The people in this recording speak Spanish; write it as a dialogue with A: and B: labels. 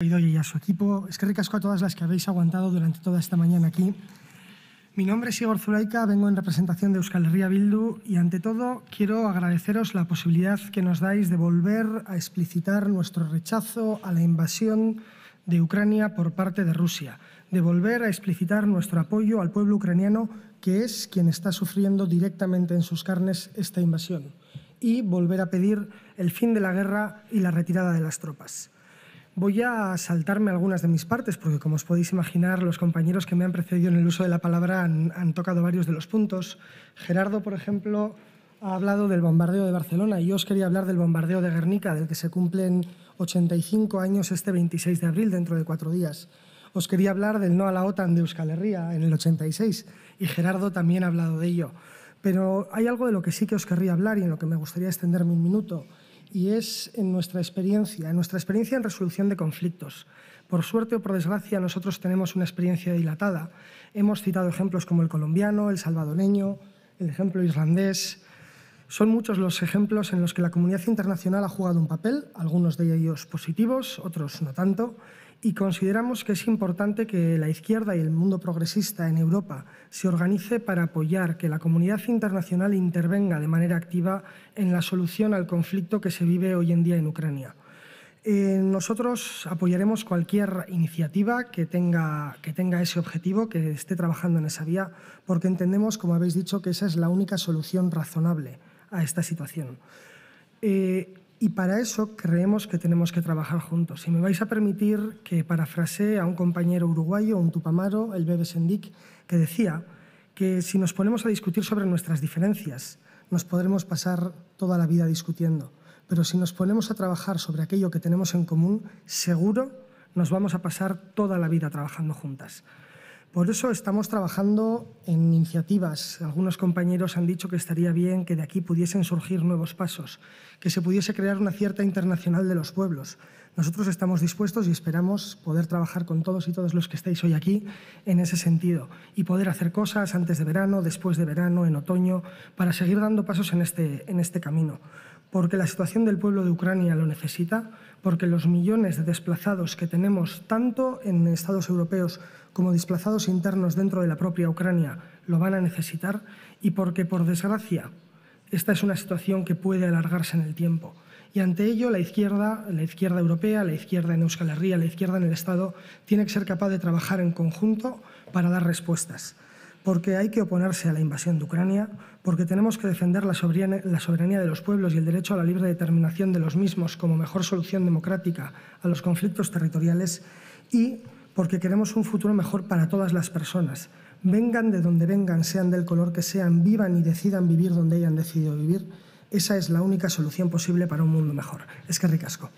A: y a su equipo. Es que ricasco a todas las que habéis aguantado durante toda esta mañana aquí. Mi nombre es Igor Zulaika, vengo en representación de Euskal Herria Bildu y ante todo quiero agradeceros la posibilidad que nos dais de volver a explicitar nuestro rechazo a la invasión de Ucrania por parte de Rusia, de volver a explicitar nuestro apoyo al pueblo ucraniano que es quien está sufriendo directamente en sus carnes esta invasión y volver a pedir el fin de la guerra y la retirada de las tropas. Voy a saltarme algunas de mis partes, porque como os podéis imaginar, los compañeros que me han precedido en el uso de la palabra han, tocado varios de los puntos. Gerardo, por ejemplo, ha hablado del bombardeo de Barcelona y yo os quería hablar del bombardeo de Guernica, del que se cumplen 85 años este 26 de abril, dentro de cuatro días. Os quería hablar del no a la OTAN de Euskal Herria en el 86 y Gerardo también ha hablado de ello. Pero hay algo de lo que sí que os querría hablar y en lo que me gustaría extenderme un minuto y es en nuestra experiencia, en nuestra experiencia en resolución de conflictos. Por suerte o por desgracia, nosotros tenemos una experiencia dilatada. Hemos citado ejemplos como el colombiano, el salvadoreño, el ejemplo islandés. Son muchos los ejemplos en los que la comunidad internacional ha jugado un papel, algunos de ellos positivos, otros no tanto, y consideramos que es importante que la izquierda y el mundo progresista en Europa se organice para apoyar que la comunidad internacional intervenga de manera activa en la solución al conflicto que se vive hoy en día en Ucrania. Eh, nosotros apoyaremos cualquier iniciativa que tenga, que tenga ese objetivo, que esté trabajando en esa vía, porque entendemos, como habéis dicho, que esa es la única solución razonable a esta situación. Eh, y para eso creemos que tenemos que trabajar juntos. Si me vais a permitir que parafrasee a un compañero uruguayo, un tupamaro, el Bebe Sendik, que decía que si nos ponemos a discutir sobre nuestras diferencias, nos podremos pasar toda la vida discutiendo. Pero si nos ponemos a trabajar sobre aquello que tenemos en común, seguro nos vamos a pasar toda la vida trabajando juntas. Por eso estamos trabajando en iniciativas. Algunos compañeros han dicho que estaría bien que de aquí pudiesen surgir nuevos pasos, que se pudiese crear una cierta internacional de los pueblos. Nosotros estamos dispuestos y esperamos poder trabajar con todos y todos los que estáis hoy aquí en ese sentido y poder hacer cosas antes de verano, después de verano, en otoño, para seguir dando pasos en este, en este camino porque la situación del pueblo de Ucrania lo necesita, porque los millones de desplazados que tenemos tanto en Estados europeos como desplazados internos dentro de la propia Ucrania lo van a necesitar y porque, por desgracia, esta es una situación que puede alargarse en el tiempo. Y ante ello, la izquierda, la izquierda europea, la izquierda en Euskal Herria, la izquierda en el Estado, tiene que ser capaz de trabajar en conjunto para dar respuestas porque hay que oponerse a la invasión de Ucrania, porque tenemos que defender la soberanía, de los pueblos y el derecho a la libre determinación de los mismos como mejor solución democrática a los conflictos territoriales y porque queremos un futuro mejor para todas las personas, vengan de donde vengan, sean del color que sean, vivan y decidan vivir donde hayan decidido vivir. Esa es la única solución posible para un mundo mejor. Es que ricasco.